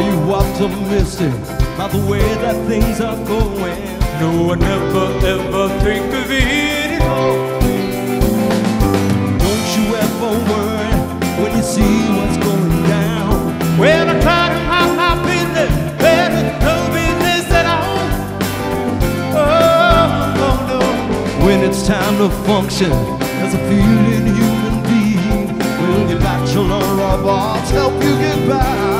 Are you optimistic By the way that things are going? No, I never ever think of it at all. Don't you ever worry when you see what's going down. When I try to hide my business, there is no business at all. Oh, no, no. When it's time to function, there's a feeling you can be. Will your bachelor your robots help you get by?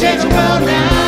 change the world now.